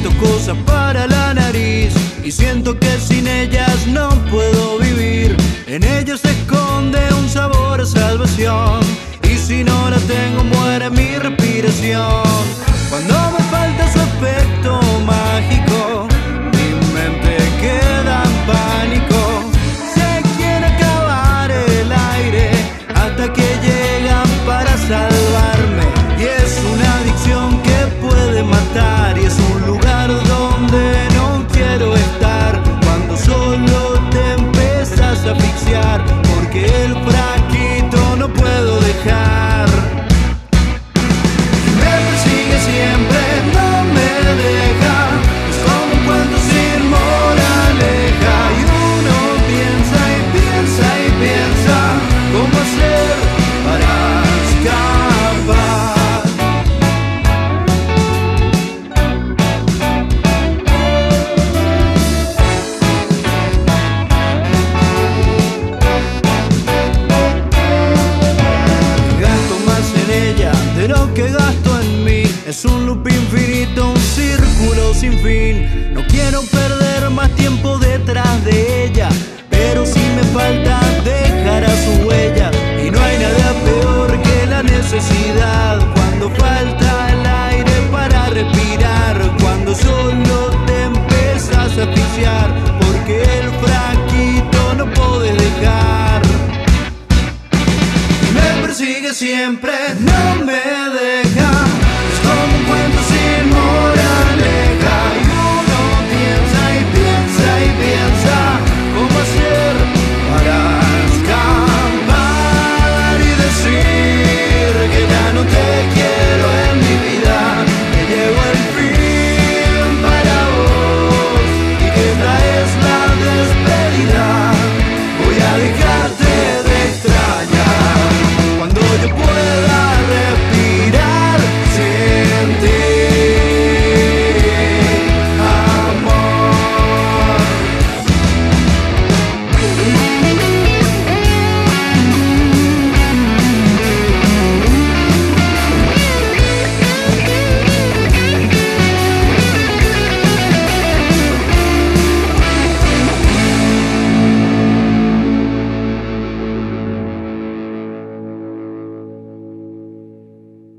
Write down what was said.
necesito cosas para la nariz y siento que sin ellas no puedo vivir. Es un loop infinito, un círculo sin fin. No quiero perder más tiempo detrás de ella, pero si me falta dejará su huella. Y no hay nada peor que la necesidad cuando falta el aire para respirar, cuando solo te empiezas a asfixiar, porque el fraquito no puede dejar. Me persigue siempre, no me